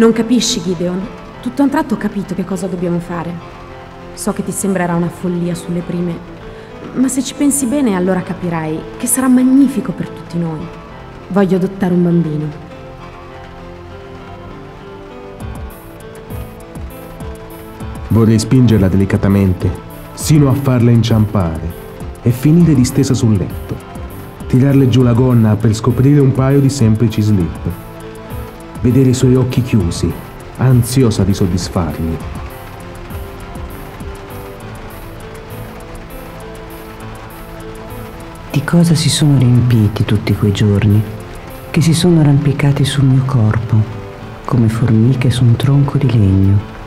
Non capisci, Gideon? Tutto a un tratto ho capito che cosa dobbiamo fare. So che ti sembrerà una follia sulle prime, ma se ci pensi bene allora capirai che sarà magnifico per tutti noi. Voglio adottare un bambino. Vorrei spingerla delicatamente, sino a farla inciampare e finire distesa sul letto. Tirarle giù la gonna per scoprire un paio di semplici slip. Vedere i suoi occhi chiusi, ansiosa di soddisfarli. Di cosa si sono riempiti tutti quei giorni, che si sono arrampicati sul mio corpo, come formiche su un tronco di legno